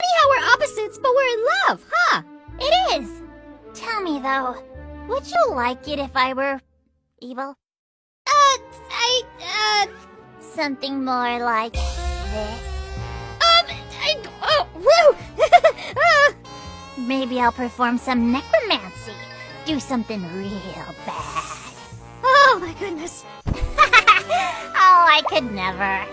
Funny we're opposites, but we're in love, huh? It is. Tell me, though, would you like it if I were evil? Uh, I, uh... Something more like this? Um, I... Oh, woo! Uh. Maybe I'll perform some necromancy. Do something real bad. oh, my goodness. oh, I could never.